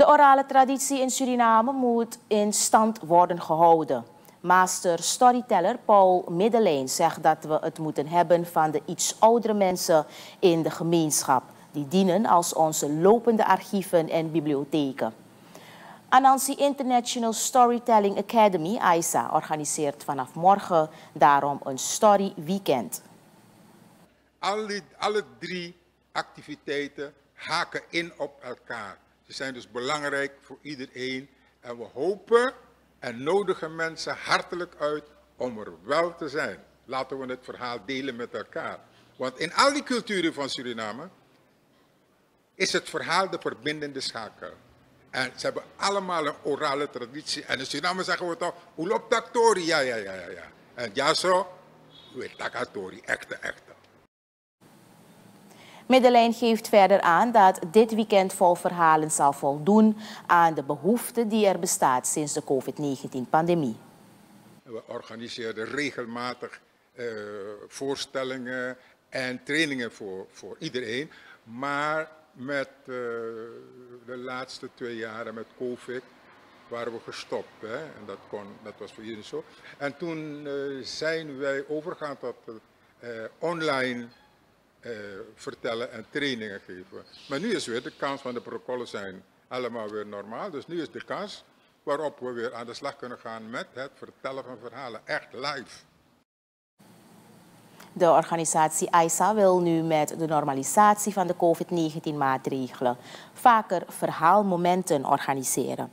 De orale traditie in Suriname moet in stand worden gehouden. Master storyteller Paul Middeleen zegt dat we het moeten hebben van de iets oudere mensen in de gemeenschap. Die dienen als onze lopende archieven en bibliotheken. Anansi International Storytelling Academy, AISA, organiseert vanaf morgen daarom een story weekend. Alle, alle drie activiteiten haken in op elkaar. Ze zijn dus belangrijk voor iedereen. En we hopen en nodigen mensen hartelijk uit om er wel te zijn. Laten we het verhaal delen met elkaar. Want in al die culturen van Suriname is het verhaal de verbindende schakel. En ze hebben allemaal een orale traditie. En in Suriname zeggen we toch, hoe loopt dat tori? Ja, ja, ja, ja. En ja zo, weet dat tori, echte, echte. Middelijn geeft verder aan dat dit weekend vol verhalen zal voldoen aan de behoefte die er bestaat sinds de COVID-19-pandemie. We organiseren regelmatig uh, voorstellingen en trainingen voor, voor iedereen. Maar met uh, de laatste twee jaren met COVID waren we gestopt. Hè? En dat, kon, dat was voor iedereen zo. En toen uh, zijn wij overgegaan tot online eh, vertellen en trainingen geven. Maar nu is weer de kans, van de protocollen zijn allemaal weer normaal. Dus nu is de kans waarop we weer aan de slag kunnen gaan met het vertellen van verhalen. Echt live. De organisatie AISA wil nu met de normalisatie van de COVID-19 maatregelen vaker verhaalmomenten organiseren.